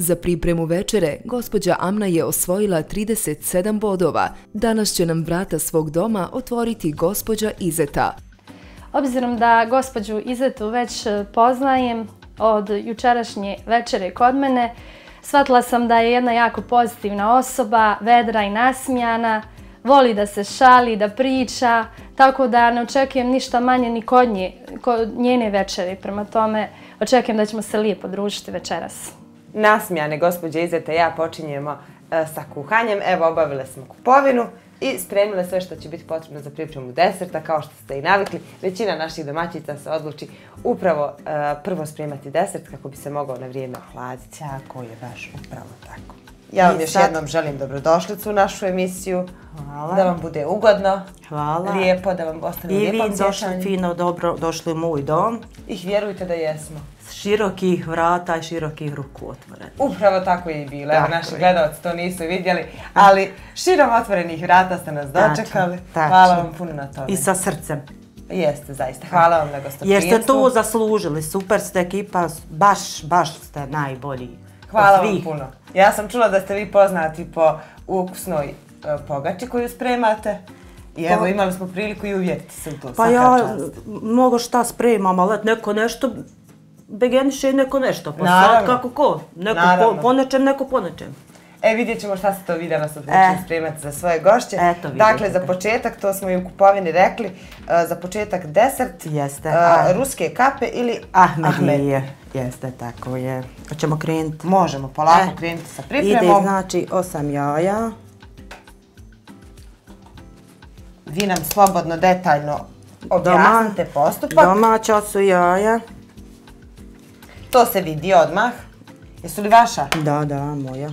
Za pripremu večere, gospođa Amna je osvojila 37 bodova. Danas će nam vrata svog doma otvoriti gospođa Izeta. Obzirom da gospođu Izetu već e, poznajem od jučerašnje večere kod mene, shvatila sam da je jedna jako pozitivna osoba, vedra i nasmijana, voli da se šali, da priča, tako da ne očekujem ništa manje ni kod, nje, kod njene večere. Prema tome, očekujem da ćemo se lijepo družiti večeras. Nasmijane gospođe Izeta ja počinjemo e, sa kuhanjem. Evo, obavile smo kupovinu i spremile sve što će biti potrebno za pripremu deserta, kao što ste i navikli. Većina naših domaćica se odluči upravo uh, prvo spremati desert kako bi se mogao na vrijeme ohladiti. Tako je, baš upravo tako. Ja vam još sad... jednom želim dobrodošlicu u našu emisiju. Hvala. Da vam bude ugodno. Hvala. Lijepo, da vam ostane lijepo I vi došli fino, dobro, došli u moj dom. I vjerujte da jesmo. Širokih vrata i širokih ruku otvoreni. Upravo tako je i bilo. Evo, naši gledalci to nisu vidjeli, ali širom otvorenih vrata ste nas dočekali. Tačno. Hvala vam puno na tome. I sa srcem. Jeste, zaista. Hvala vam na gostoprijemstvu. Jer ste to zaslužili. Super ste ekipa. Baš, baš ste najbolji. Hvala vam puno. Ja sam čula da ste vi poznati po ukusnoj e, pogači koju spremate. I evo, pa, imali smo priliku i uvjeriti se u to. Pa ja čast. mnogo šta spremam, ali neko nešto begeniše neko nešto. Pa Naravno. sad kako ko? Neko po, po nečem, neko po nečem. E, vidjet ćemo šta se to vidjela sad e. spremati za svoje gošće. Eto, dakle, za početak, to smo i u kupovini rekli, uh, za početak desert, Jeste. Uh, ruske kape ili Ahmedije. Ahmed. Jeste, tako je. Hoćemo krenuti? Možemo, polako e. krenuti sa pripremom. Ide, znači, osam jaja. Vi nam slobodno, detaljno objasnite Doma, postupak. Domaća su jaja. To se vidi odmah. Jesu li vaša? Da, da, moja.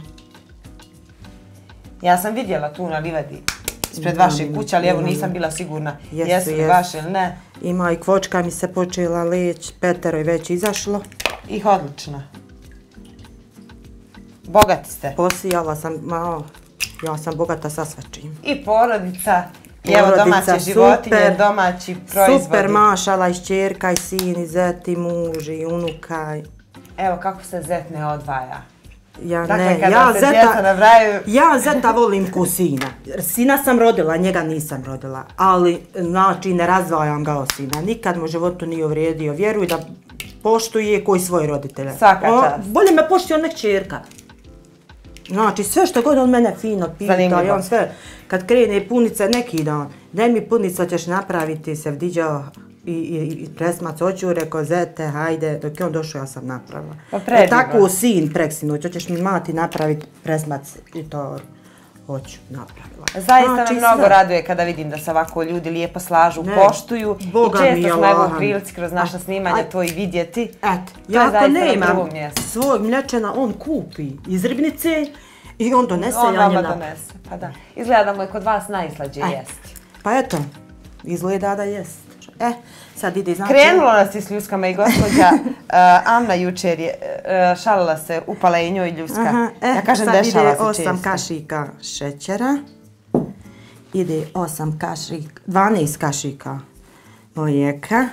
Ja sam vidjela tu na livadi ispred vaše kuće, ali evo nisam bila sigurna jesu, jesu li vaše ili ne. Ima i kvočka mi se počela leć, petero je već izašlo. Ih odlično. Bogati ste. Posijala sam malo, ja sam bogata sa svačim. I porodica, i evo domaće životinje, domaći proizvodi. Super mašala i šćerka i sin i zet i muž i unuka. Evo kako se zet ne odvaja. Ja dakle, ne, ja zeta, navraju... ja zeta volim ku sina. Sina sam rodila, njega nisam rodila, ali znači ne razvajam ga o sina. Nikad mu životu nije uvrijedio. Vjeruj da poštuje koji svoje roditelje. Svaka čast. Bolje me poštuje nek čerka. Znači, sve što god on mene fino pita, Zanimljivo. on sve, kad krene punica neki dan, daj mi punica ćeš napraviti, se vdiđao i, i, i presmac oću, rekao, zete, hajde, dok je on došao, ja sam napravila. Pa predivno. Tako u sin preksinoć, hoćeš mi mati napraviti presmac i to hoću napravila. Zaista znači, me mnogo sve... raduje kada vidim da se ovako ljudi lijepo slažu, ne, poštuju Boga i često smo evo u prilici kroz naša snimanja to i vidjeti. Et, ja ako ne imam svog mlječena, on kupi iz ribnice i on donese, on ja nje donese, pa da. Izgleda da mu je kod vas najslađe jesti. Pa eto, izgleda da jest. E, sad ide znači... Krenulo nas i s ljuskama i gospođa uh, Amna jučer je uh, šalila se, upala i njoj ljuska. Aha, e, ja kažem, sad ide osam kašika šećera. Ide osam kašika, 12 kašika mlijeka.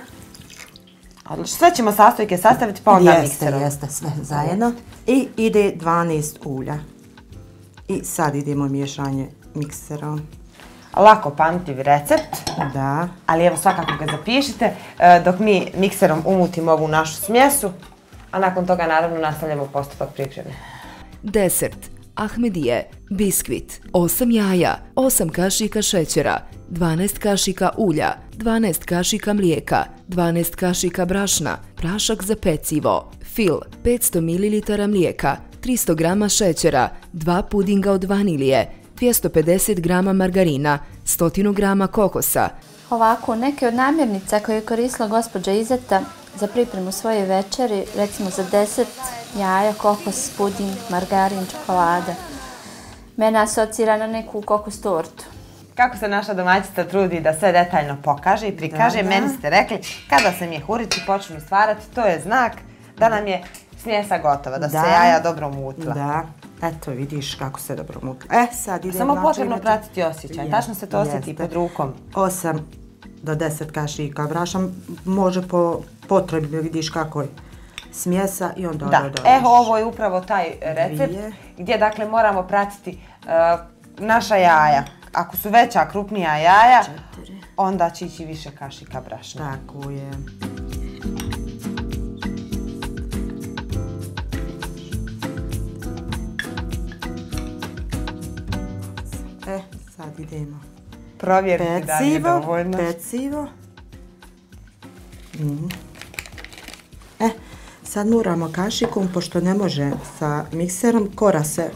Odlično, sve ćemo sastojke sastaviti pa onda jeste, mikserom. Jeste, sve zajedno. I ide 12 ulja. I sad idemo miješanje mikserom lako pamtljiv recept. Da. Ali evo svakako ga zapišite e, dok mi mikserom umutimo ovu našu smjesu, a nakon toga naravno nastavljamo postupak pripreme. Desert. Ahmedije, biskvit, 8 jaja, 8 kašika šećera, 12 kašika ulja, 12 kašika mlijeka, 12 kašika brašna, prašak za pecivo, fil, 500 ml mlijeka, 300 g šećera, 2 pudinga od vanilije, 250 g margarina, 100 g kokosa. Ovako, neke od namirnica koje je koristila gospođa Izeta za pripremu svoje večeri, recimo za 10 jaja, kokos, puding, margarin, čokolada. Mene asocira na neku kokos tortu. Kako se naša domaćica trudi da sve detaljno pokaže i prikaže, da, da. meni ste rekli, kada se mjehurići počnu stvarati, to je znak da nam je smjesa gotova, da, da. se jaja dobro mutla. Da. Eto, vidiš kako se dobro mutla. E, sad ide... Samo potrebno pratiti osjećaj. Tačno se to osjeti pod rukom. 8 do 10 kašika braša. Može po potrebi, vidiš kako je. smjesa i onda Da, dodaš. evo ovo je upravo taj recept Dvije. gdje dakle moramo pratiti uh, naša jaja. Ako su veća, krupnija jaja, Četiri. onda će ići više kašika brašna. Tako je. Idemo. Provjeriti da li je Pecivo, dovoljno. pecivo. Mhm. E, sad moramo kašikom, pošto ne može sa mikserom, kora se,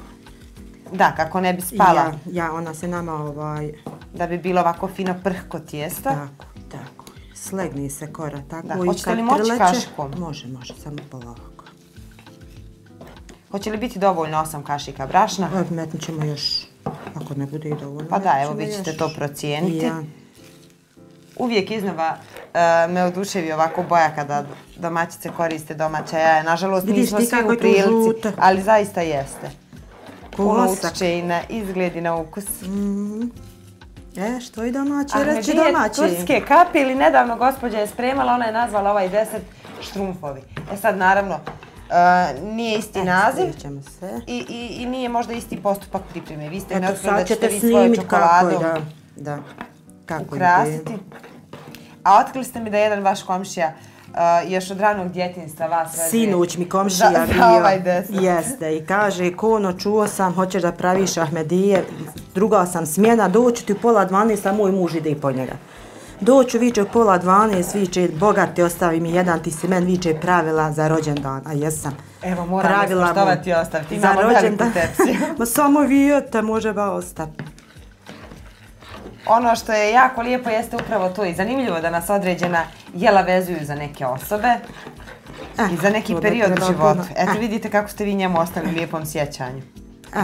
Da, kako ne bi spala. ja, ja, ona se nama ovaj, Da bi bilo ovako fino prhko tijesto. tako, tako, slegni se kora, tako Da, i hoćete li moći trileće- kašikom? Može, može, samo polako. Hoće li biti dovoljno 8 kašika brašna? Metnut ćemo još, ako ne bude i dovoljno. Pa da, evo ćemo vi ćete to procijeniti. Ja. Uvijek iznova e, me oduševi ovako boja kada domaćice koriste domaća jaja. Nažalost, Vidiš nismo svi u prilici, ali zaista jeste. Puno utiče i na izgled i na ukus. E, što i domaći, A reći domaći. turske kapi ili nedavno gospođa je spremala, ona je nazvala ovaj desert štrumfovi. E sad, naravno, nije isti E, naziv sve. i, i, i nije možda isti postupak pripreme. Vi ste Eto, otkrili da sad ćete vi svoju kako čokoladu je, da, da. Kako ukrasiti. ide. A otkrili ste mi da je jedan vaš komšija uh, još od ranog djetinjstva vas vezuje Sinuć mi komšija za, bio. za ovaj. Jeste, i kaže, Kono, čuo sam, hoćeš da praviš Ahmedije, druga sam smjena, doću ti u pola 12, a moj muž ide i po njega. Doću, viče u pola 12, viče, Boga ti ostavi mi jedan, ti si men, viče, pravila za rođendan, a jesam. Evo, moram Pravila mu ispoštovati i ostaviti. za Imamo veliku rođendan. tepsiju. Ma samo vijete, može ba ostati. Ono što je jako lijepo jeste upravo to i zanimljivo da nas određena jela vezuju za neke osobe Eh, i za neki da period u životu. Eto Eh. vidite kako ste vi njemu ostali u lijepom sjećanju. E.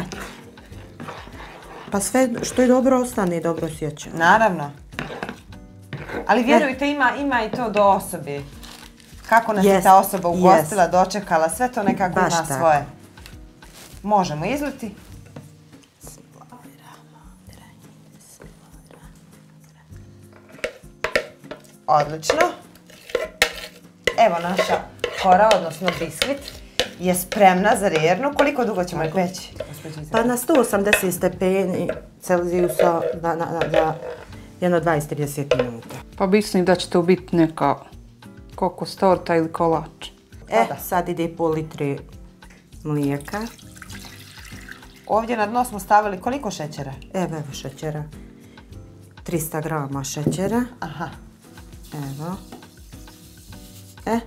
Pa sve što je dobro ostane dobro sjeća. Naravno. Ali vjerujte, ima, ima i to do osobe. Kako nas je Jest, ta osoba ugostila, jest. dočekala, sve to nekako Baš ima tako. svoje. Možemo izliti. Odlično. Evo naša kora, odnosno biskvit, je spremna za rernu. Koliko dugo ćemo je peći? Pa na 180 stepeni Celzijusa na, na, na, na jedno 20-30 minuta. Pa mislim da će to biti neka kokos torta ili kolač. E, sad ide pol litre mlijeka. Ovdje na dno smo stavili koliko šećera? Evo, evo šećera. 300 grama šećera. Aha. Evo. E,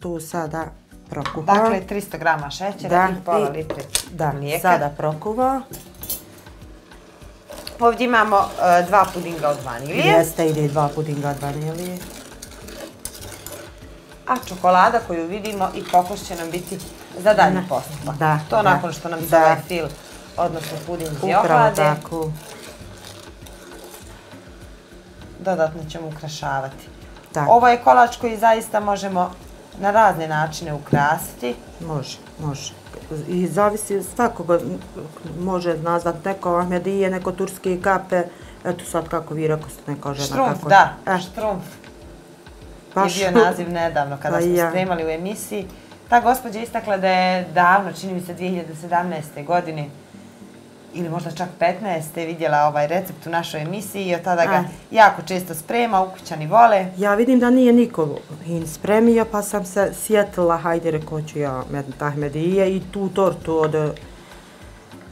tu sada prokuha. Dakle, 300 grama šećera i pola litre da, mlijeka. sada prokuva. Ovdje imamo e, dva pudinga od vanilije, Jeste, ide dva pudinga od vanilije. a čokolada koju vidimo i kokos će nam biti za dalji postupak. Da, To da, nakon što nam se ovaj fil, odnosno pudinzi Upravo ohlade, tako. dodatno ćemo ukrašavati. Tako. Ovo je kolač koji zaista možemo na razne načine ukrasiti. Može, može. I zavisi svakoga m, može nazvat neko Ahmedije, neko turske kape. Eto sad kako vi rekao ste neka žena. Štrumf, kako... da, E, štrumf. baš je bio naziv nedavno kada Pa smo ja. spremali u emisiji. Ta gospođa istakla da je davno, čini mi se 2017. godine, ili možda čak 15. vidjela ovaj recept u našoj emisiji i od tada ga A. jako često sprema, ukućani vole. Ja vidim da nije niko hin spremio, pa sam se sjetila, hajde reko ću ja metnut Ahmedije i tu tortu od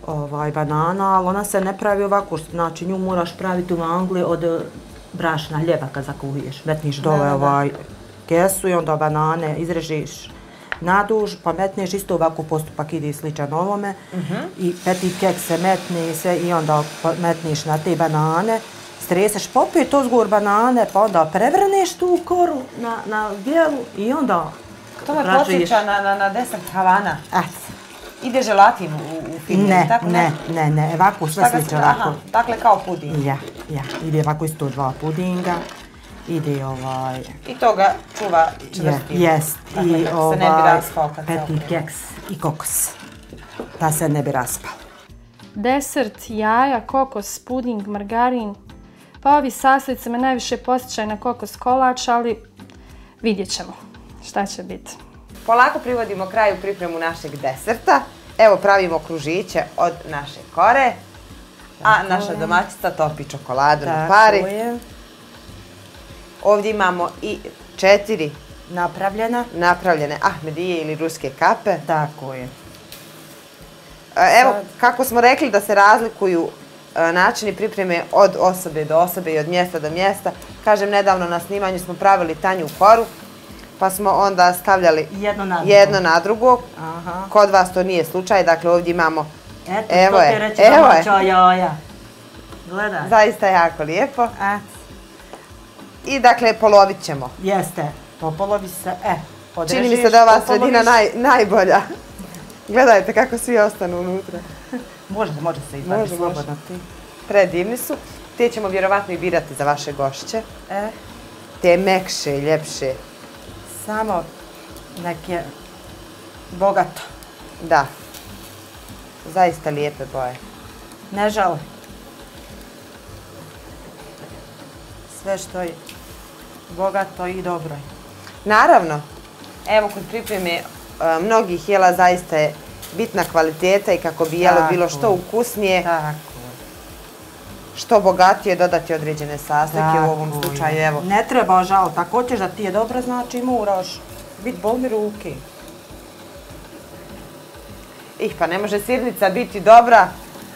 ovaj, banana, ali ona se ne pravi ovako, znači nju moraš praviti u Angliji od brašna, hljeba kad zakuhuješ. Metniš dole ovaj kesu i onda banane izrežiš naduž, pa metneš isto ovako postupak ide sličan ovome i petit kek se metne se i onda pa metniš na te banane, streseš popet ozgor banane, pa onda prevrneš tu koru na, na bijelu i onda To me podsjeća na, na, na desert Havana. Eto. Ide želatin u, u film, Ne, tako ne, ne, ne, ovako sve sliče ovako. Aha, dakle kao puding. Ja, ja, ide ovako isto dva pudinga, ide ovaj, I to ga čuva je, čvrstim. jest, Dakle, i kako se ne bi ovaj, raspao kad okrene. keks i kokos, da se ne bi raspao. Desert, jaja, kokos, puding, margarin. Pa ovi sastojci me najviše posjećaju na kokos kolač, ali vidjet ćemo šta će biti. polako privodimo kraju pripremu našeg deserta. Evo pravimo kružiće od naše kore. A naša domaćica topi čokoladu na pari. Tako je. Ovdje imamo i četiri Napravljena. napravljene ahmedije ili ruske kape. Tako je. E, Evo, Sad- kako smo rekli da se razlikuju e, načini pripreme od osobe do osobe i od mjesta do mjesta. Kažem, nedavno na snimanju smo pravili tanju koru, pa smo onda stavljali Jedno na drugo. jedno na drugo. Aha. Kod vas to nije slučaj, dakle ovdje imamo, Eto, Evo to je, ti reći evo domaća jaja. Gledaj. zaista jako lijepo. E, I dakle, polovit ćemo. jeste. Popolovi se, e, odrežiš. Čini mi se da je ova sredina naj, najbolja. Gledajte kako svi ostanu unutra. Može, može se izvadi Može, slobodno ti. Predivni su. Te ćemo vjerovatno i birati za vaše gošće. E, Te mekše, ljepše. samo neke bogato. Da. Zaista lijepe boje. Ne žale. Sve što je bogato i dobro je. Naravno, evo kod pripreme e, mnogih jela zaista je bitna kvaliteta i kako bi jelo Tako bilo što je. ukusnije, Tako što bogatije dodati određene sastojke u ovom slučaju. Evo, Ne treba žal, tako hoćeš da ti je dobro, znači moraš biti bolni ruke. ih pa ne može sirnica biti dobra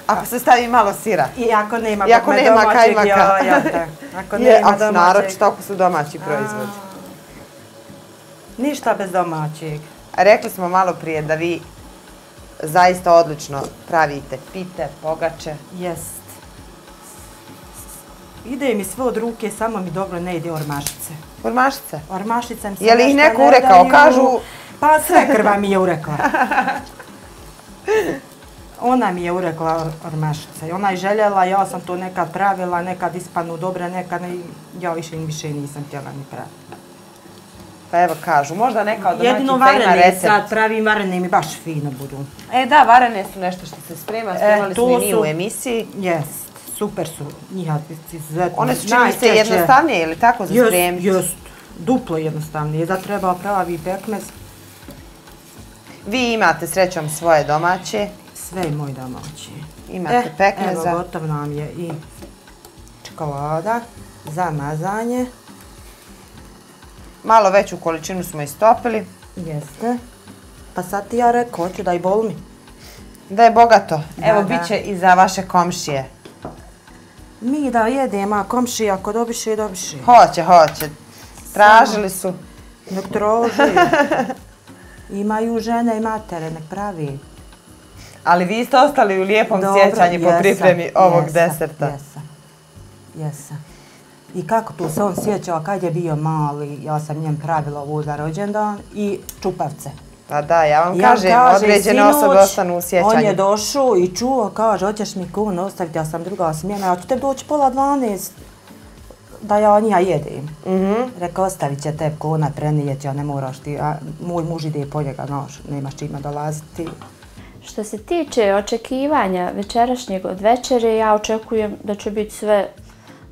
ako se stavi malo sira. I ako nema, I ako nema domaćeg kajmaka. Ako Je, nema domaćeg. naročito ako su domaći proizvodi. Ništa bez domaćeg. Rekli smo malo prije da vi zaista odlično pravite pite, pogače. Jest. Ide mi sve od ruke, samo mi dobro ne ide ormašice. Ormašice mi se Je li ih neko ne urekao? Kažu- Pa sve krva mi je urekla. Ona mi je urekla or- ormašice. Ona je željela, ja sam to nekad pravila, nekad ispanu dobre, nekad ne, ja više, više nisam htjela ni praviti. Pa evo kažu, možda neka od Jedino domaćica ima varene recept. sad pravim, varene mi baš fino budu. E da, varene su nešto što se sprema, spremali smo to i mi su- u emisiji. Jest, super su njiha izuzetno. One su čini se jednostavnije ili tako za spremiti? jest, duplo jednostavnije. Da treba pravi pekmez, Vi imate srećom svoje domaće, sve je moj domaći. imate pekmeza. Evo, gotov nam je i čokolada za mazanje. Malo veću količinu smo istopili. Jeste. Pa sad ti ja rekao, hoću da i bol mi. Da je bogato. Da, Evo, da. bit će i za vaše komšije. Mi da jedemo, a komši ako dobiše, dobiše. Hoće, hoće. Tražili su. Nek troži. Imaju žene i matere, nek pravi. Ali vi ste ostali u lijepom Dobro, sjećanju po pripremi ovog jesam, deserta. Jesam, jesam. I kako tu se on sjećao kad je bio mali, ja sam njem pravila ovu za rođendan i čupavce. Pa da, ja vam Ja kažem, kaže, određene sinoć, osobe ostanu u sjećanju. On je došao i čuo, kaže, hoćeš mi kun ostaviti, ja sam druga smjena, ja ću te doći pola dvanest da ja njija jedem. Mhm. Rekao, ostavit će te kuna, prenijet, ja ne moraš ti, a moj muž ide po njega, znaš, nemaš čime dolaziti. Što se tiče očekivanja večerašnjeg od večere, ja očekujem da će biti sve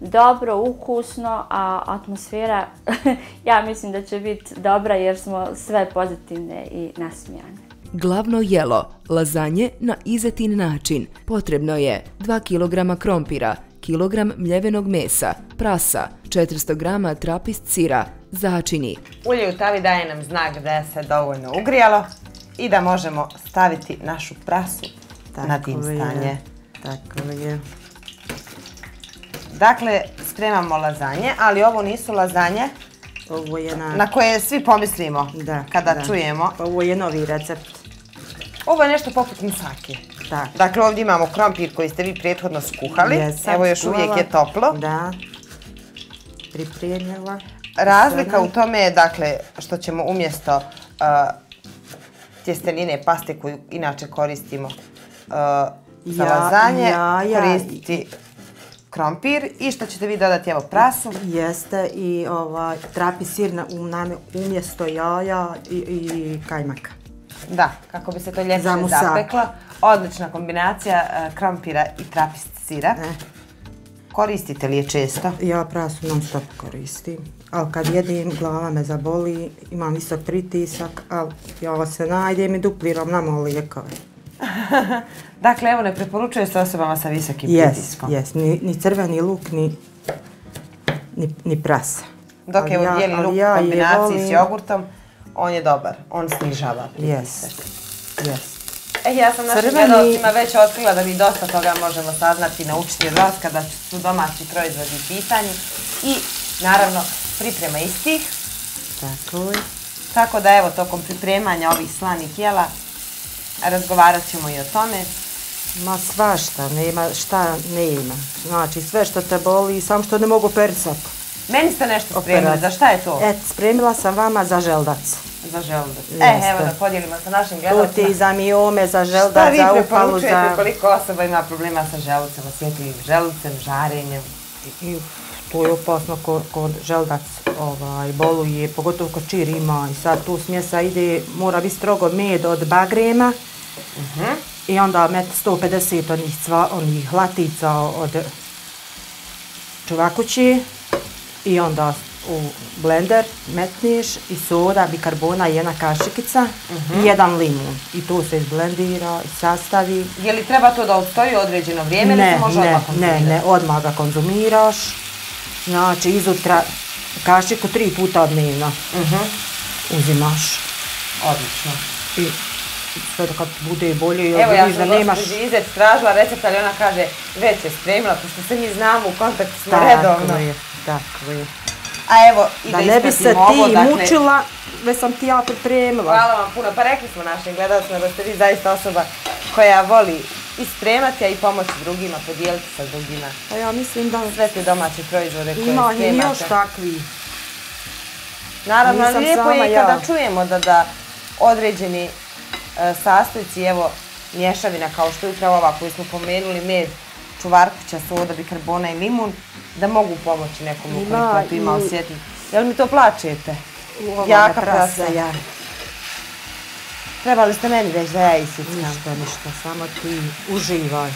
dobro, ukusno, a atmosfera ja mislim da će biti dobra jer smo sve pozitivne i nasmijane. Glavno jelo, lazanje na izetin način. Potrebno je 2 kg krompira, kilogram mljevenog mesa, prasa, 400 g trapist sira, začini, Ulje u tavi daje nam znak da je se dovoljno ugrijalo i da možemo staviti našu prasu na dimstanje. Tako je. Dakle, spremamo lazanje, ali ovo nisu lazanje Ovo je na... na koje svi pomislimo Da, kada da. čujemo. Ovo je novi recept. Ovo je nešto poput msake. Tako. Dakle, ovdje imamo krompir koji ste vi prethodno skuhali. Jesam, Evo još skuhala. uvijek je toplo. Da. Pripremila. Razlika Sada. u tome je, dakle, što ćemo umjesto uh, tjestenine, paste koju inače koristimo uh, za Ja- lazanje, jaja koristiti krompir i što ćete vi dodati, evo, prasu. Jeste i ovaj, trapi sir na, u name umjesto jaja i, i kajmaka. Da, kako bi se to ljepše Za musak. zapeklo. Odlična kombinacija uh, krompira i trapist sira. E. Koristite li je često? Ja prasu non stop koristim. Ali kad jedem glava me zaboli, imam visok pritisak, ali ja se najdem i dupliram na malo lijekove. dakle, evo ne preporučuje se osobama sa visokim yes, pritiskom. Jes, ni, ni crveni luk, ni, ni, ni prasa. Dok je ja, bijeli luk ja u kombinaciji volim... s jogurtom, on je dobar, on snižava pritisak. Yes. Yes. E, ja sam našim Crveni... gledalcima već otkrila da mi dosta toga možemo saznati i naučiti od vas kada su domaći proizvodi u pitanju. I, naravno, priprema istih. Tako je. Tako da, evo, tokom pripremanja ovih slanih jela, razgovarat ćemo i o tome. Ma svašta, nema, šta nema. Znači, sve što te boli, samo što ne mogu perisati. Meni ste nešto spremili, za šta je to? Et, spremila sam vama za želdac. Za želdac. E, evo da podijelimo sa našim gledalcima. To ti za miome, za želdac, za upalu, za... Šta vi koliko osoba ima problema sa želucem, osjetljivim želucem, žarenjem? I, to je opasno kod, kod želdac ovaj, boluje, pogotovo kod čir ima. I sad tu smjesa ide, mora biti strogo med od bagrema. Uh mhm. -huh. I onda met 150 onih, cva, onih latica od čuvakući. I onda u blender metneš i soda, bikarbona, jedna kašikica uh -huh. i mhm. jedan limun. I to se izblendira i sastavi. Je li treba to da odstoji određeno vrijeme ne, ili se može ne, odmah konzumirati? Ne, ne, odmah ga konzumiraš. Znači, izutra kašiku tri puta dnevno uh mhm. -huh. uzimaš. Odlično. I sve da kad bude bolje i Evo, ja sam nemaš... Izet stražila recept, ali ona kaže već je spremila, pošto se mi znamo u kontaktu smo tako redovno. Tako je, tako je. A evo, i da, da ne bi se ovo, ti dakle... mučila, već sam ti ja pripremila. Hvala vam puno. Pa rekli smo našim gledalcima da ste vi zaista osoba koja voli ispremati, a i pomoći drugima, podijeliti sa drugima. Pa ja mislim da... Sve te domaće proizvode koje Ima, spremate. Ima još takvi. Naravno, ali lijepo je kada ja. čujemo da, da određeni e, sastojci, evo, mješavina kao što je upravo ova koju smo pomenuli, med, čuvarkuća, soda, bikarbona i limun, da mogu pomoći nekom ukoliko to ima osjetiti. Jel mi to plaćete? Jaka prasa. Ja. Trebali ste meni reći da ja isickam. Ništa, ništa, samo ti uživaj.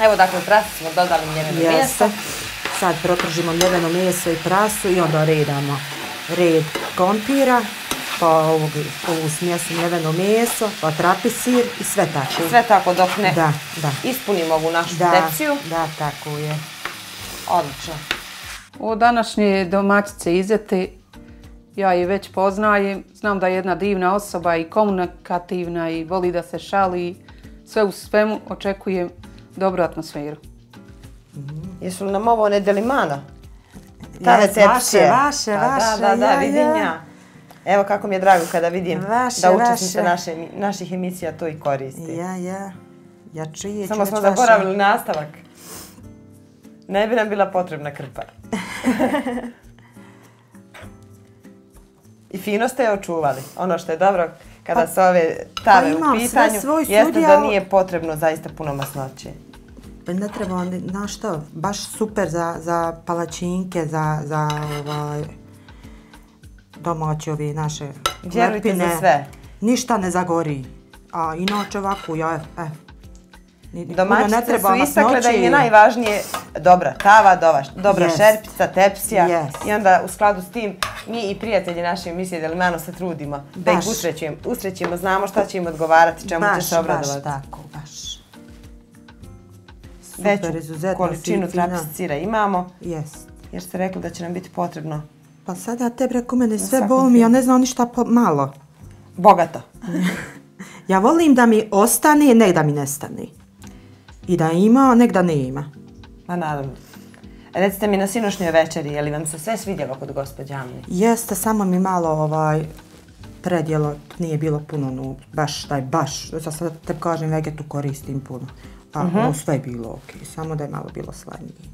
Evo dakle, prasu smo dodali mljeveno mjesto. Sad protržimo mljeveno mjesto i prasu i onda redamo red kompira, pa ovog, ovu smjesu mljeveno mjesto, pa trapi sir i sve tako. Sve tako dok ne da, da. ispunimo ovu našu da, tepsiju. Da, tako je. Odlično. O današnje domaćice Izete, ja je već poznajem, znam da je jedna divna osoba i komunikativna i voli da se šali. Sve u svemu očekujem dobru atmosferu. Jesu li nam ovo ne delimana? Ta yes, recepcija. Vaše, vaše, pa, vaše. Da, da, da, ja, vidim ja. ja. Evo kako mi je drago kada vidim vaše, da učesnice naše, naših emisija to i koristi. Ja, ja. Ja čije Samo smo zaboravili nastavak. Ne bi nam bila potrebna krpa. I fino ste je očuvali. Ono što je dobro kada pa, se ove tave pa u pitanju, jeste da nije potrebno zaista puno masnoće. Pa ne treba, na što, baš super za, za palačinke, za, za ovaj, domaće ove naše Vjerujte za sve. Ništa ne zagori. A inače ovako, ja, eh, Domaćice su istakle da im je najvažnije dobra tava, dobra, dobra yes. šerpica, tepsija. Yes. I onda u skladu s tim mi i prijatelji naše emisije Delimano se trudimo baš. da ih usrećujemo. Usrećujemo, znamo šta će im odgovarati, čemu baš, će se obradovati. Baš tako, baš. Veću Super, količinu trapiscira imamo. Yes. Jer ste rekli da će nam biti potrebno. Pa sada te preko mene sve bol mi, ja ne znam ništa po, malo. Bogato. ja volim da mi ostane, ne da mi nestane. I da ima, nek da ne ima. Pa naravno. Recite mi na sinošnjoj večeri, je li vam se sve svidjelo kod gospođa Amni? Jeste, samo mi malo ovaj predjelo, nije bilo puno, no, baš taj, baš, sad sad te kažem, vegetu koristim puno. A uh -huh. ovo sve je bilo ok, samo da je malo bilo slanije.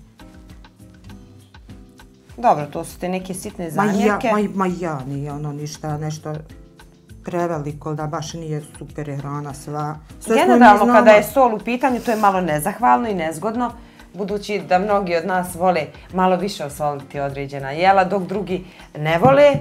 Dobro, to su te neke sitne zamjerke. Ma ja, ma, ma ja nije ono ništa, nešto preveliko, da baš nije super hrana sva. Sve Generalno, znamo... kada je sol u pitanju, to je malo nezahvalno i nezgodno, budući da mnogi od nas vole malo više osoliti određena jela, dok drugi ne vole.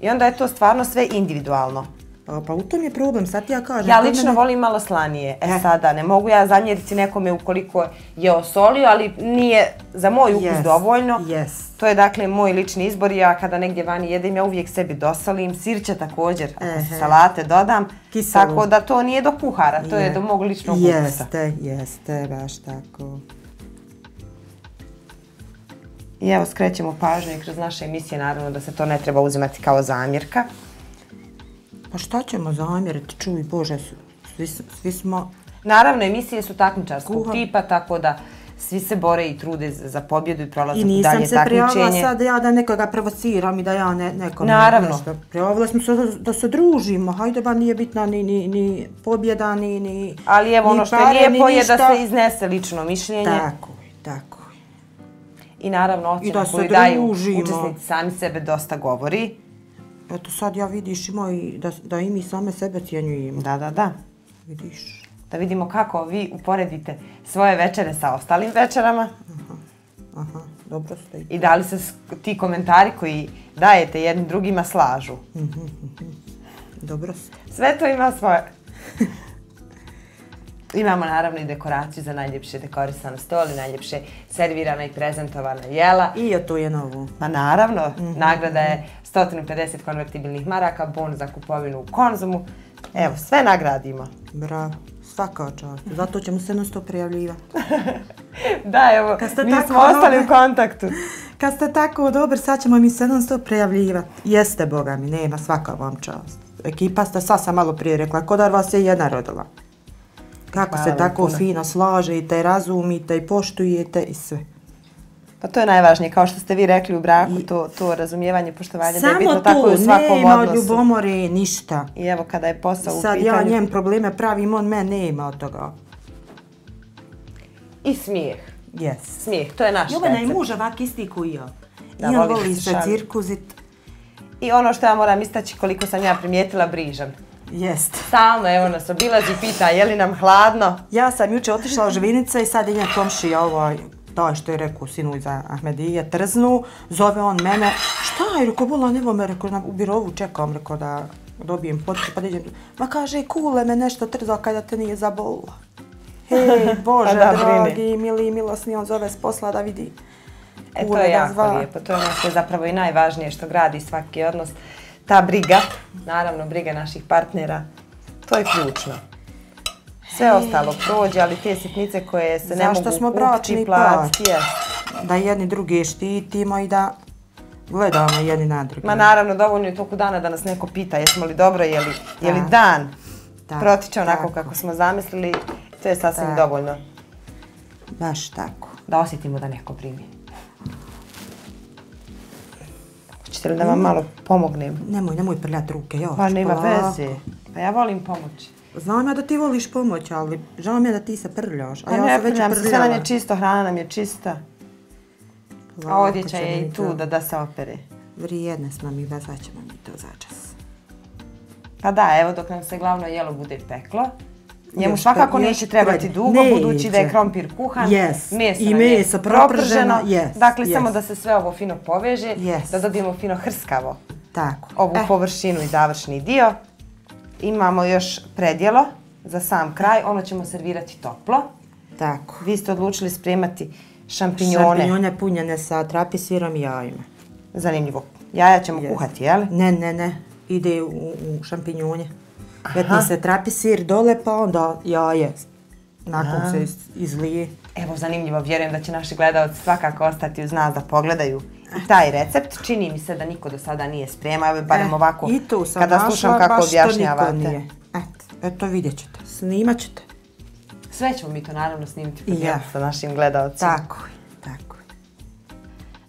I onda je to stvarno sve individualno. Pa, pa u tom je problem, sad ja kažem. Ja lično mene- volim malo slanije. E E. sada, ne mogu ja zamjeriti nekome ukoliko je osolio, ali nije za moj ukus Jest, dovoljno. jest. To je dakle moj lični izbor i ja kada negdje vani jedem, ja uvijek sebi dosalim. Sir će također, ako Ehe. salate dodam. Kiselo. Tako da to nije do kuhara, to je Je. do mog ličnog ukusa. Jeste, jeste, baš tako. I evo skrećemo pažnju i kroz naše emisije, naravno da se to ne treba uzimati kao zamjerka. Pa šta ćemo zamjeriti, čuj Bože, su- svi, svi smo... Naravno, emisije su takmičarskog Kuham. tipa, tako da svi se bore i trude za pobjedu i prolaze I u nisam dalje se prijavila takmičenje. sad ja da nekoga provociram i da ja ne, nekome Naravno. nešto. Prijavila smo se da, da se družimo, hajde ba nije bitna ni, ni, ni pobjeda, ni, ni Ali evo ono što je lijepo je da se iznese lično mišljenje Tako. I naravno I da ocjena koju daju družimo. učesnici sami sebe dosta govori. Eto sad ja vidiš ima i da, da i mi same sebe cijenjujemo. Da, da, da. Vidiš. Da vidimo kako vi uporedite svoje večere sa ostalim večerama Aha, dobro ste. i da li se ti komentari koji dajete jednim drugima slažu. Dobro ste. Sve to ima svoje. Imamo naravno i dekoraciju za najljepše dekorisano stol i najljepše servirana i prezentovana jela. I je to je novo. Pa naravno, Mhm, nagrada je 150 konvertibilnih maraka, bon za kupovinu u Konzumu. Evo, sve nagradimo. Bravo. Svaka čast. Zato ćemo se to prijavljivati. Da, evo, Kad ste mi tako smo ostali u kontaktu. Kad ste tako dobri, sad ćemo mi se stop prijavljivati. Jeste, Boga mi, nema svaka vam čast. Ekipa ste, sad sam malo prije rekla, kod da vas je jedna rodila. Kako Hvala se tako puno. fino slažete, razumite i poštujete i sve. Pa to je najvažnije, kao što ste vi rekli u braku, I- to, to razumijevanje, poštovanje, da je Samo bitno tako to, u svakom nema odnosu. ljubomore, ništa. I evo, kada je posao u Sad ja pitanju, njem probleme pravim, on men nema od toga. i smijeh. Yes. Smijeh, to je naš i recept. muž ovak isti koji ja. Da, I on voli se cirkuzit. I ono što ja moram istaći, koliko sam ja primijetila, brižan. Jest. Stalno, evo nas obilazi pita je li nam hladno. Ja sam juče otišla u Živinice i sad je njen komšija ovaj, taj što je rekao sinu iza Ahmedije, trznu, zove on mene, šta je, rekao, bola nevo me, rekao, u birovu čekam, rekao, da dobijem potpis, pa dođem, ma kaže, kule me nešto trzao kada te nije zabolila. Hej, Bože, Pa da, brine. dragi, mili, milosni, on zove s posla da vidi. E, to je jako zva. lijepo, to je ono što je zapravo i najvažnije što gradi svaki odnos. Ta briga, naravno briga naših partnera, to je ključno. Sve ostalo prođe, ali te sitnice koje se ne mogu smo kupiti, platiti. Da jedni druge štitimo i da gledamo jedni na druge. Ma naravno, dovoljno je toku dana da nas neko pita jesmo li dobro, je li, je li dan Tak, protiče onako tako. kako smo zamislili, to je sasvim Tak. dovoljno Baš tako. da osjetimo da neko brine. Hoćete li da vam malo pomognem? Nemoj, nemoj prljati ruke, još. Pa nema veze, pa ja volim pomoći. Znam ja da ti voliš pomoć, ali žao mi je da ti se prljaš. A Pa ja ne se već prljam sve nam je čisto, hrana nam je čista. A odjeća je i tu da, da se opere. Vrijedne smo mi, vezat ćemo mi to začas. Pa da, evo dok nam se glavno jelo bude peklo. Njemu svakako neće trebati dugo, neće. budući da je krompir kuhan, Yes. meso I meso proprženo, yes, Dakle, yes. samo da se sve ovo fino poveže, Yes. da dobijemo fino hrskavo Tako. ovu Eh, površinu i završni dio. Imamo još predjelo za sam kraj, ono ćemo servirati toplo. tako. Vi ste odlučili spremati šampinjone. Šampinjone punjene sa trapisirom i jajima. Zanimljivo. Jaja ćemo Yes. kuhati, jel? Ne, ne, ne. Ide u, u šampinjonje. Petni se trapisir dole, pa onda jaje. Nakon se iz- izlije. Evo, zanimljivo, vjerujem da će naši gledalci svakako ostati uz nas da pogledaju i taj recept. Čini mi se da niko do sada nije spremao, barem Eh, ovako I tu sam kada našla, slušam kako baš to niko objašnjavate. nije. Eto, eto vidjet ćete. Snimat ćete. Sve ćemo mi to naravno snimiti I ja. sa našim gledalcima. Tako je, tako je.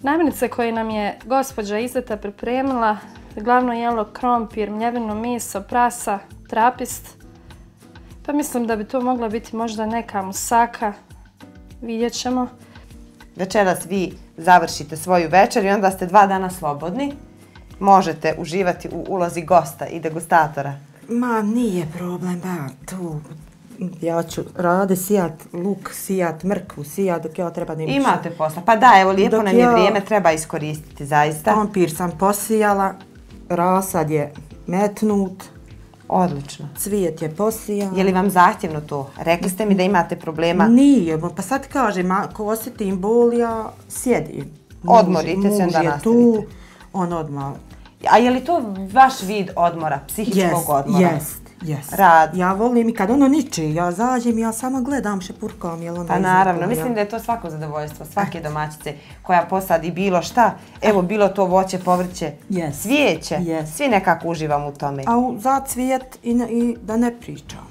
Namirnice koje nam je gospođa Izeta pripremila, glavno jelo krompir, mljevino meso, prasa, trapist. Pa mislim da bi to mogla biti možda neka musaka. Vidjet ćemo. Večeras vi završite svoju večer i onda ste dva dana slobodni. Možete uživati u ulozi gosta i degustatora. Ma nije problem, ba, tu ja ću rade sijat luk, sijat mrkvu, sijat dok ja treba da im Imate posla. Pa da, evo, lijepo Dok nam je ja- vrijeme, treba iskoristiti zaista. Krompir sam posijala, rasad je metnut, Odlično. Cvijet je posijan. Je li vam zahtjevno to? Rekli ste mi da imate problema. Nije, pa sad kažem, ako osjetim bol, ja sjedim. Odmorite se, onda Muž je tu, nastavite. on odmah. A je li to vaš vid odmora, psihičkog Jest, odmora? jest, jest. Rad. Ja volim i kad ono niči, ja zađem, ja samo gledam šepurkam, jel ono Pa naravno, mislim da je to svako zadovoljstvo, svake domaćice koja posadi bilo šta, evo bilo to voće, povrće, Jest. cvijeće, Jest. svi nekako uživamo u tome. A u, za cvijet i, i da ne pričam.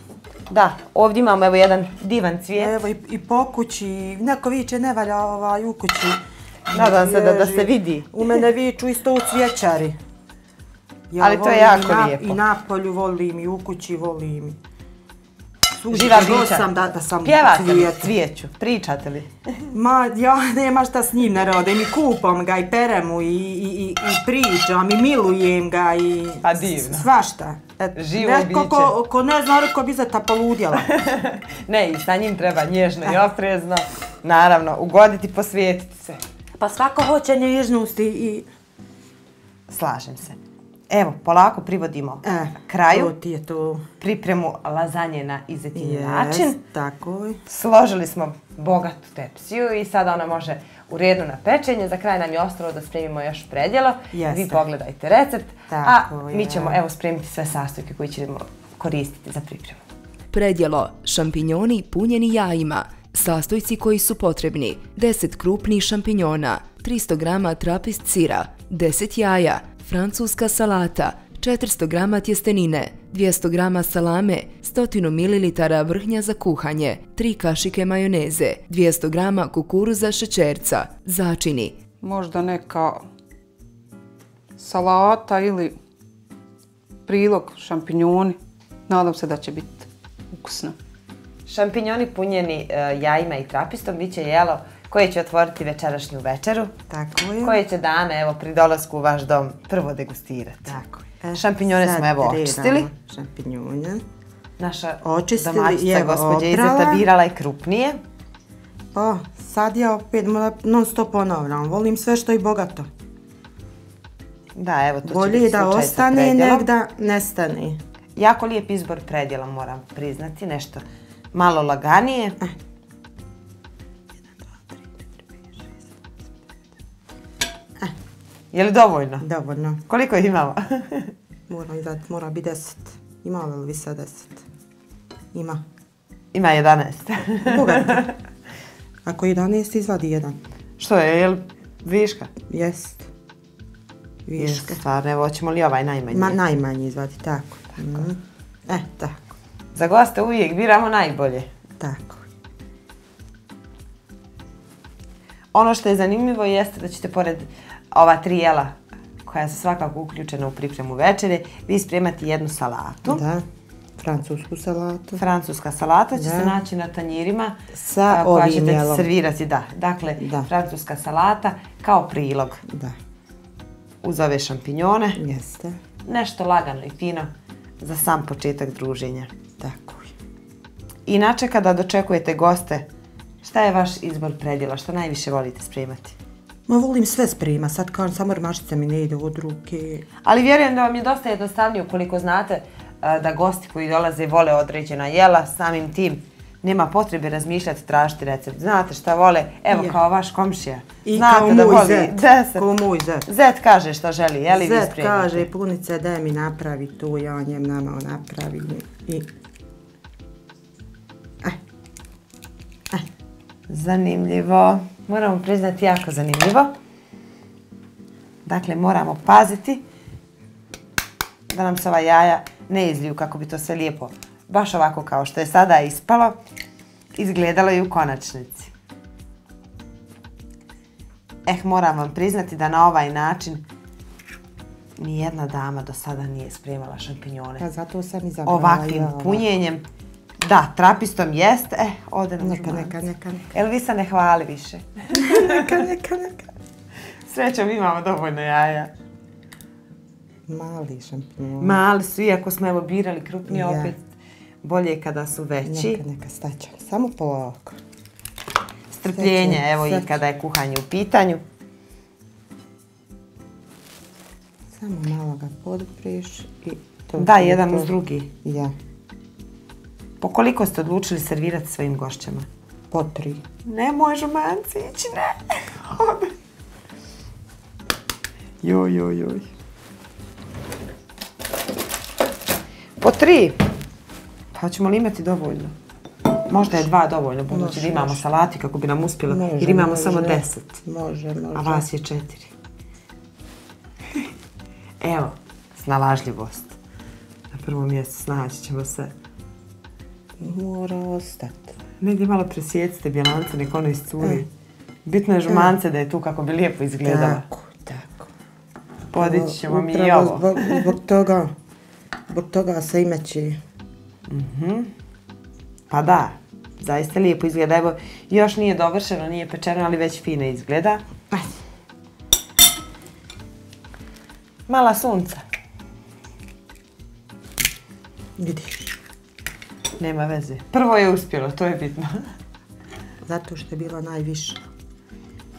Da, ovdje imamo evo jedan divan cvijet. Evo i, i po kući, neko viče ne valja ovaj u kući. Nadam se da- da se vidi. U mene viču isto u cvjećari. Ja Ali to je jako na, lijepo. I na polju volim, i u kući volim. Svugdje Živa bića. sam da, da sam Pjevate li cvijeću, pričate li? Ma, ja nema šta s njim ne radim, i kupam ga, i perem mu, i, i, i, i pričam, i milujem ga, i... Pa divno. Svašta. Et, Živo neko biće. Ko, ko ne zna, ko bi zeta poludjela. Ne, i sa njim treba nježno i oprezno. Naravno, ugoditi, posvijetiti se. Pa svako hoće nježnosti i... Slažem se. Evo, polako privodimo E, kraju To ti je to. pripremu lazanje na izetinji Jest, način. tako je. Složili smo bogatu tepsiju i sada ona može u redu na pečenje. Za kraj nam je ostalo da spremimo još predjelo. Jeste. Vi pogledajte recept, Tako a je. mi ćemo evo spremiti sve sastojke koje ćemo koristiti za pripremu. Predjelo, šampinjoni punjeni jajima, sastojci koji su potrebni, 10 krupnih šampinjona, 300 g trapist sira, 10 jaja, francuska salata, 400 g tjestenine, 200 g salame, 100 ml vrhnja za kuhanje, 3 kašike majoneze, 200 g kukuruza šećerca, začini, Možda neka salata ili prilog šampinjoni. Nadam se da će biti ukusno. Šampinjoni punjeni e, jajima i trapistom bit će jelo koje će otvoriti večerašnju večeru. Tako je. Koje će dane, evo, pri dolasku u vaš dom prvo degustirati. Tako je. E, Šampinjone smo evo očistili. Šampinjone. Naša Očistili domaćica, gospođa. Izeta, birala je krupnije. Pa, sad ja opet non stop ponavljam. Volim sve što je bogato. Da, evo, to će Bolje biti da slučaj sa ostane predjelom. nek da nestane. Jako lijep izbor predjela, moram priznati, nešto malo laganije. Je li dovoljno? Dovoljno. Koliko ih imamo? Mora izdat, mora biti deset. Ima li vi sad deset? Ima. Ima 11. Bogato. Ako je 11, izvadi jedan. Što je, je li viška? Jest. Viška. Jest, Stvarno, evo, hoćemo li ovaj najmanji? Ma, najmanji izvadi, tako. tako. E, tako. Za goste uvijek biramo najbolje. Tako. Ono što je zanimljivo jeste da ćete pored ova tri jela koja su svakako uključena u pripremu večere, vi spremati jednu salatu. Da. Francusku salatu. Francuska salata će Da. se naći na tanjirima Sa koja ovim ćete jelom. servirati. Da, dakle, Da. francuska salata kao prilog Da. uz ove šampinjone. Jeste. Nešto lagano i fino za sam početak druženja. Tako je. Inače, kada dočekujete goste, šta je vaš izbor predjela? Šta najviše volite spremati? Ma volim sve sprema, sad kažem, samo rmašice mi ne ide od ruke. Ali vjerujem da vam je dosta jednostavnije ukoliko znate a, da gosti koji dolaze vole određena jela, samim tim nema potrebe razmišljati, tražiti recept. Znate šta vole, evo kao vaš komšija. I Znate kao da moj voli zet. deset. Kao moj zet. Zet kaže šta želi, je li vi Zet kaže, punice, daj mi napravi to, ja njem nama napravim. I Zanimljivo. Moramo priznati jako zanimljivo. Dakle, moramo paziti da nam se ova jaja ne izliju kako bi to sve lijepo, baš ovako kao što je sada ispalo, izgledalo i u konačnici. Eh, moram vam priznati da na ovaj način nijedna dama do sada nije spremala šampinjone. pa zato sam izabrala Ovakvim punjenjem. Da, trapistom jest, eh, ode nam Neka, neka, neka, neka. El vi se ne hvali više. Neka, neka, neka. Srećom imamo dovoljno jaja. Mali šampinjon. Mali su, iako smo evo birali krupnije, Ja. opet bolje je kada su veći. Neka, neka, staćam. Samo polako. Strpljenje, evo i kada je kuhanje u pitanju. Samo malo ga podpriš i To Da, jedan uz drugi. Ja, Po koliko ste odlučili servirati svojim gošćama? po tri. Nemoj žumanci ići, ne. Joj, joj, joj. Po tri. Pa ćemo li imati dovoljno? Možda je dva dovoljno, budući da Može, imamo može. salati kako bi nam uspjelo, Može, jer imamo može. samo deset, Može, može. a vas je četiri. Evo, snalažljivost. Na prvom mjestu snaći ćemo se. Mora ostati. Negdje malo presjecite bjelance, nek ono iscuri. Bitno je žumance da je tu kako bi lijepo izgledala. Tako, tako. Podići ćemo mi i ovo. Zbog, zbog toga, zbog toga se imeći. Pa da, zaista lijepo izgleda. Evo, još nije dovršeno, nije pečeno, ali već fino izgleda. Mala sunca. Vidiš. Nema veze. Prvo je uspjelo, to je bitno. Zato što je bila najviša.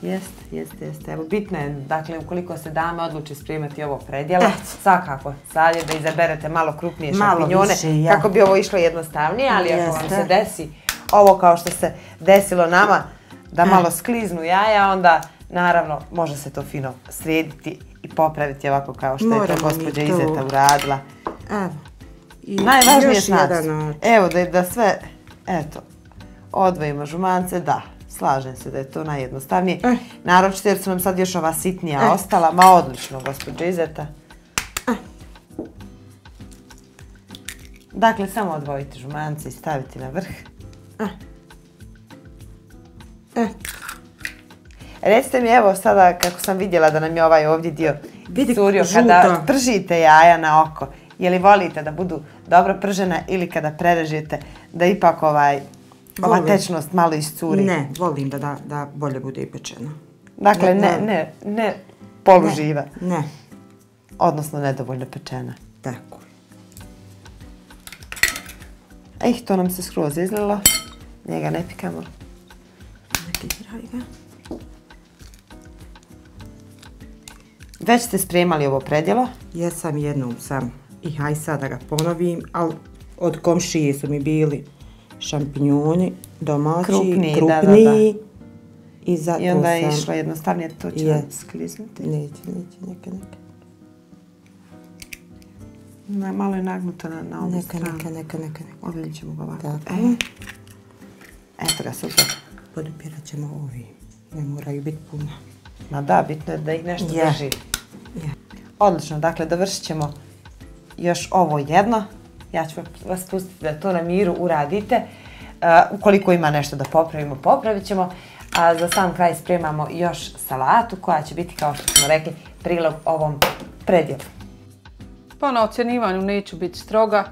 Jeste, jeste, jeste. Evo, bitno je, dakle, ukoliko se dame odluči spremati ovo predjelo, svakako, sad je da izaberete malo krupnije Malo šampinjone, više, ja. kako bi ovo išlo jednostavnije, ali ako vam Jeste. se desi ovo kao što se desilo nama, da malo skliznu jaja, onda, naravno, može se to fino srediti i popraviti ovako kao što je to gospođa to. Izeta uradila. Evo. I Najvažnije je način. Evo, da, da sve, eto, odvojimo žumance, da, slažem se da je to najjednostavnije. Eh. Naročito jer su nam sad još ova sitnija ostala, ma odlično, gospođo Izeta. Dakle, samo odvojite žumance i staviti na vrh. Eh. Recite mi, evo sada kako sam vidjela da nam je ovaj ovdje dio Vidi, curio, kada pržite jaja na oko, je li volite da budu dobro pržena ili kada prerežete da ipak ovaj, ova tečnost malo iscuri? Ne, volim da, da, da bolje bude i pečeno. Dakle, ne, Ne, ne, ne poluživa, Ne, odnosno nedovoljno pečena. tako. Ih, to nam se skroz izlilo. Njega ne pikamo. Neki ga. Već ste spremali ovo predjelo. Jesam jednom sam i haj sad da ga ponovim, ali od komšije su mi bili šampinjoni, domaći, Krupniji, da, da, krupniji. I zato I onda je sam... išlo jednostavnije, to će Je. skliznuti. Neće, neće, neka, neka. Na, malo je nagnuto na, na ovu Neka, stranu. neka, neka, neka, neka. Odlin ćemo ga ovako. Tako. E, eto ga, super. Podupirat ćemo ovi. Ne moraju biti puno. Ma da, bitno je da ih nešto drži. Je. Odlično, dakle, dovršit ćemo još ovo jedno. Ja ću vas pustiti da to na miru uradite. Uh, ukoliko ima nešto da popravimo, popravit ćemo. A za sam kraj spremamo još salatu koja će biti, kao što smo rekli, prilog ovom predjelu. Pa na ocjenivanju neću biti stroga.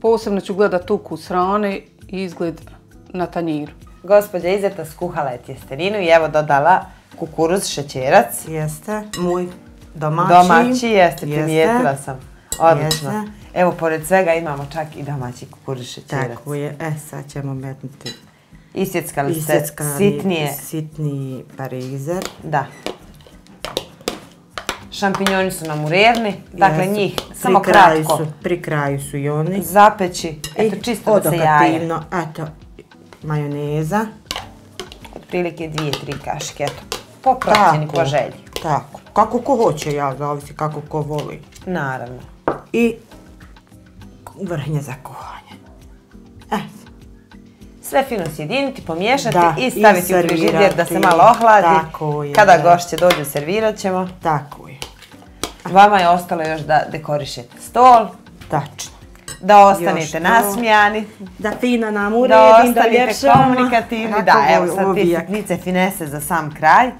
Posebno ću gledat ukus hrane i izgled na tanjiru. Gospođa Izeta skuhala je tjesteninu i evo dodala kukuruz, šećerac. Jeste, moj domaći. Domaći jeste, primijetila sam. Odlično. Jeste. Evo, pored svega imamo čak i domaći kukuruz šećerac. Tako je. E, sad ćemo metnuti Isjeckali ste isjeckani, sitnije. sitniji parizer. Da. Šampinjoni su nam urevni, dakle Jesu. njih Pri samo kraju kratko Su, pri kraju su i oni. zapeći, eto I čisto da se jaje. odokativno, eto, majoneza. Otprilike dvije, tri kašike, eto. Po procjeni, po želji. Tako. Kako ko hoće, ja, zavisi kako ko voli. Naravno. I vrhnje za kuhanje. E, Sve fino sjediniti, pomiješati Da, i i staviti u frižider da se malo ohladi. Tako je, Kada da. gošće dođu, servirat ćemo. tako je. Vama je ostalo još da dekorišete stol, Tačno. da ostanete nasmijani, Da fino nam da uredim, da ostanete ljepšamo. komunikativni. Da, evo sad te bijak. sitnice finese za sam kraj.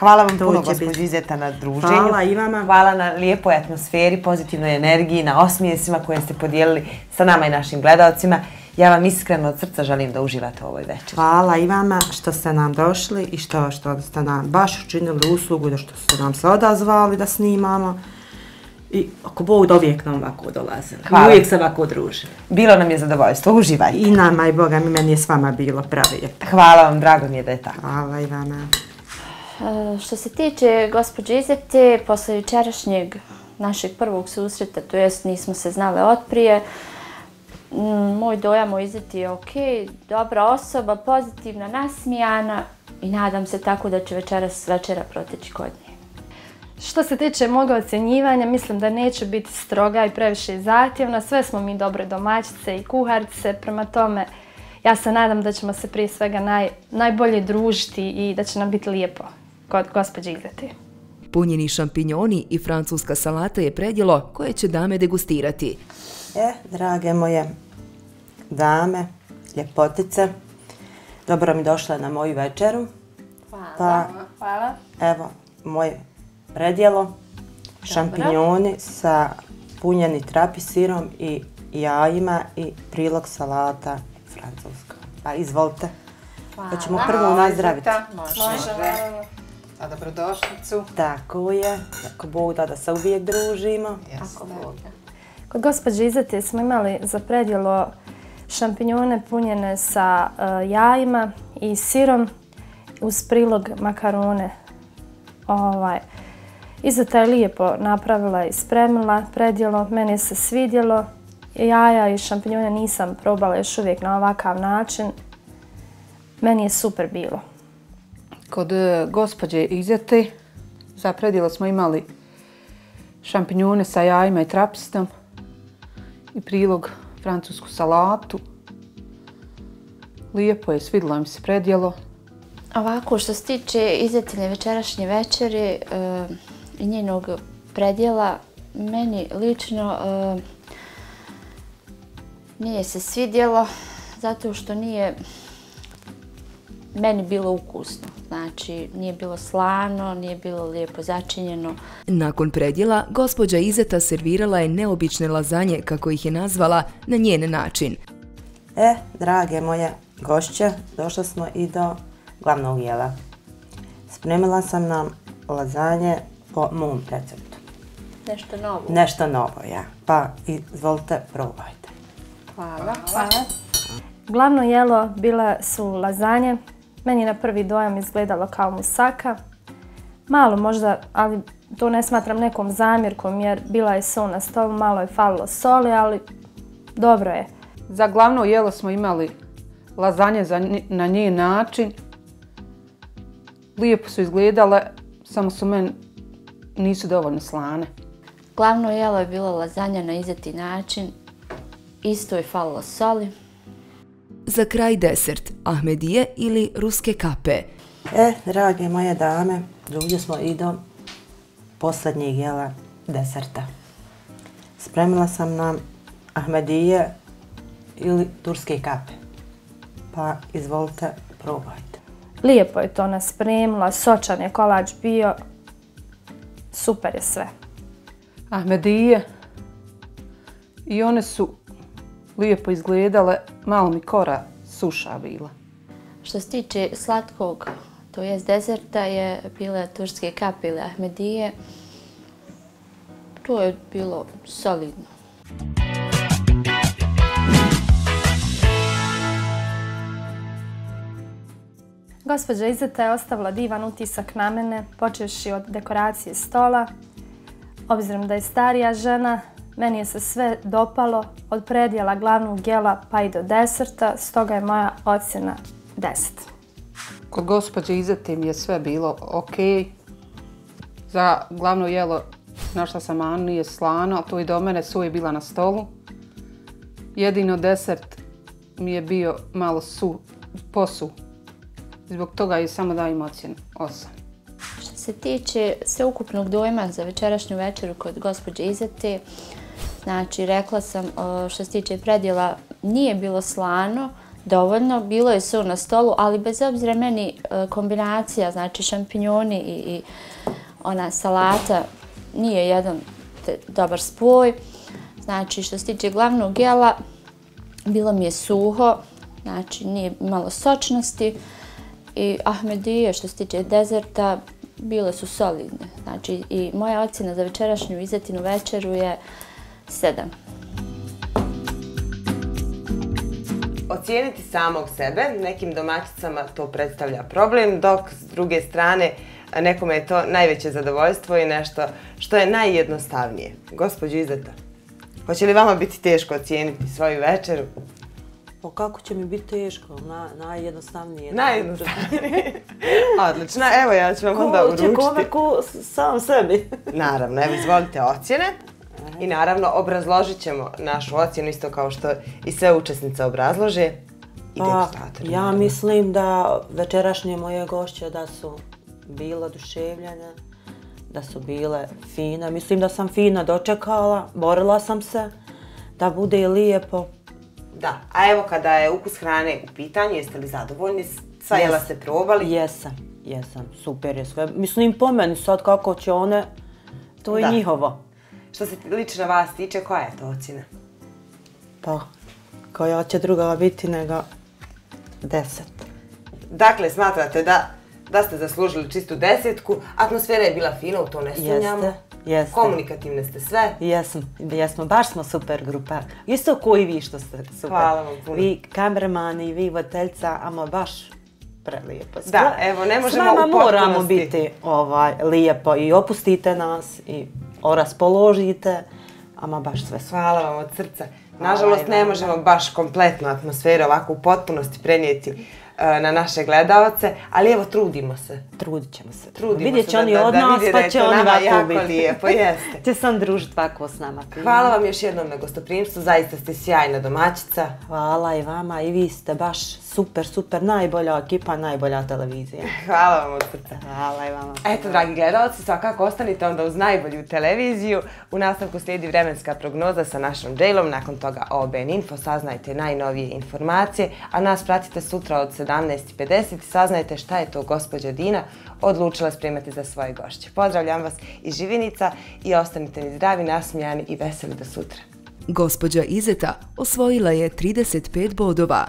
Hvala vam To puno, gospođo. Izeta, na druženju. Hvala i vama. Hvala na lijepoj atmosferi, pozitivnoj energiji, na osmijesima koje ste podijelili sa nama i našim gledalcima. Ja vam iskreno od srca želim da uživate u ovoj večeri. Hvala i vama što ste nam došli i što, što ste nam baš učinili uslugu, da što ste nam se odazvali da snimamo. I ako Bog da uvijek nam ovako dolazili. Hvala. Uvijek se ovako družili. Bilo nam je zadovoljstvo, uživajte. I nama i Boga mi meni je s vama bilo pravi. Hvala vam, drago mi je da je tako. Hvala i vama. Eh, što se tiče gospođe Izete, posle jučerašnjeg našeg prvog susreta, to jest nismo se znale otprije. Mm, moj dojam o Izeti je ok, dobra osoba, pozitivna, nasmijana i nadam se tako da će večeras večera proteći kod nje. Što se tiče moga ocjenjivanja, mislim da neće biti stroga i previše zahtjevna. Sve smo mi dobre domaćice i kuharice, prema tome ja se nadam da ćemo se prije svega naj, najbolje družiti i da će nam biti lijepo kod gospođe Izeti. Punjeni šampinjoni i francuska salata je predjelo koje će dame degustirati. E, drage moje dame, ljepotice, dobro mi došla na moju večeru. Hvala. Pa, Hvala. evo, moje predjelo, šampinjoni sa punjeni trapi sirom i jajima i prilog salata francuska. Pa izvolite. Hvala. Pa ćemo prvo nazdraviti. Može. A dobrodošlicu. Tako je, ako Bog da da se uvijek družimo. Ako Bog da. Kod gospođe Izete smo imali za predjelo šampinjone punjene sa uh, jajima i sirom uz prilog makarone. Ovaj. Izeta je lijepo napravila i spremila predjelo, meni se svidjelo. Jaja i šampinjone nisam probala još uvijek na ovakav način. Meni je super bilo. Kod e, gospođe Izete za predjelo smo imali šampinjone sa jajima i trapistom i prilog francusku salatu. Lijepo je, svidilo mi se predjelo. Ovako, što se tiče izetelje večerašnje večeri e, i njenog predjela, meni lično e, nije se svidjelo zato što nije meni bilo ukusno. Znači, nije bilo slano, nije bilo lijepo začinjeno. Nakon predjela, gospođa Izeta servirala je neobične lazanje, kako ih je nazvala, na njen način. E, drage moje gošće, došli smo i do glavnog jela. Spremila sam nam lazanje po mom receptu. Nešto novo. Nešto novo, ja. Pa izvolite, probajte. Hvala. Hvala. Glavno jelo bila su lazanje. Meni je na prvi dojam izgledalo kao musaka. Malo možda, ali to ne smatram nekom zamjerkom jer bila je sol na stolu, malo je falilo soli, ali dobro je. Za glavno jelo smo imali lazanje za, nje- na njen način. Lijepo su izgledale, samo su meni nisu dovoljno slane. Glavno jelo je bilo lazanja na izeti način. Isto je falilo soli. Za kraj desert, Ahmedije ili ruske kape. E, drage moje dame, dođe smo i do posljednjeg jela deserta. Spremila sam nam ahmedije ili turske kape. Pa izvolite, probajte. Lijepo je to naspremila, sočan je kolač bio. Super je sve. Ahmedije. I one su lijepo izgledale, malo mi kora suša bila. Što se tiče slatkog, to jest dezerta, je bile turske kape ili ahmedije. To je bilo solidno. Gospođa Izeta je ostavila divan utisak na mene, počevši od dekoracije stola. Obzirom da je starija žena, meni je se sve dopalo, od predjela glavnog jela pa i do deserta, stoga je moja ocjena 10. Kod gospođe Izete mi je sve bilo ok. Za glavno jelo našla sam Anu, nije slano, ali to i do mene su je bila na stolu. Jedino desert mi je bio malo su, posu. Zbog toga i samo dajem ocjenu 8. Što se tiče sveukupnog dojma za večerašnju večeru kod gospođe Izete, znači rekla sam što se tiče predjela nije bilo slano, dovoljno, bilo je sve na stolu, ali bez obzira meni e, kombinacija, znači šampinjoni i, i ona salata nije jedan te, dobar spoj. Znači što se tiče glavnog jela, bilo mi je suho, znači nije imalo sočnosti i ahmedije što se tiče dezerta bile su solidne. Znači i moja ocjena za večerašnju izetinu večeru je 7. Ocijeniti samog sebe, nekim domaćicama to predstavlja problem, dok s druge strane nekome je to najveće zadovoljstvo i nešto što je najjednostavnije. Gospođo Izeta, hoće li vama biti teško ocijeniti svoju večeru? Pa kako će mi biti teško? Na, najjednostavnije. Najjednostavnije. Odlično, evo ja ću vam ko onda uručiti. Ko će ko sam sebi? naravno, evo izvolite ocjene. I naravno obrazložit ćemo našu ocjenu isto kao što i sve učesnice obrazlože. Pa, ja mislim da večerašnje moje gošće da su bile oduševljene, da su bile fine. Mislim da sam fina dočekala, borila sam se da bude lijepo. Da, a evo kada je ukus hrane u pitanju, jeste li zadovoljni? Yes. jela ste probali? Jesam, jesam, super je sve. Mislim, po meni sad kako će one, to je da. njihovo. Što se lično vas tiče, koja je to ocjena? Pa, koja će druga biti nego deset. Dakle, smatrate da, da ste zaslužili čistu desetku, atmosfera je bila fina, u to ne sumnjamo. Jeste, jeste. Komunikativne ste sve. Jesmo, jesmo, baš smo super grupa. Isto koji vi što ste super. Hvala vam puno. Vi kamermani, vi voditeljca, ama baš prelijepo. Da, evo, ne možemo u potpunosti. moramo biti ovaj, lijepo i opustite nas i raspoložite, ama baš sve. Hvala vam od srca. Nažalost, ne možemo baš kompletnu atmosferu ovako u potpunosti prenijeti na naše gledalce, ali evo, trudimo se. Trudit ćemo se. Trudimo Vidjet će se oni da, od nas, pa će oni ovako jako biti. lijepo, jeste. će sam družiti ovako s nama. Hvala vam još jednom na gostoprimstvu, zaista ste sjajna domaćica. Hvala i vama i vi ste baš super, super, najbolja ekipa, najbolja televizija. Hvala vam od srca. Hvala i vama. Eto, dragi gledalci, svakako ostanite onda uz najbolju televiziju. U nastavku slijedi vremenska prognoza sa našom Jailom, nakon toga OBN Info, saznajte najnovije informacije, a nas pratite sutra od 17.50 i saznajte šta je to gospođa Dina odlučila spremati za svoje gošće. Pozdravljam vas iz Živinica i ostanite mi zdravi, nasmijani i veseli do sutra. Gospođa Izeta osvojila je 35 bodova.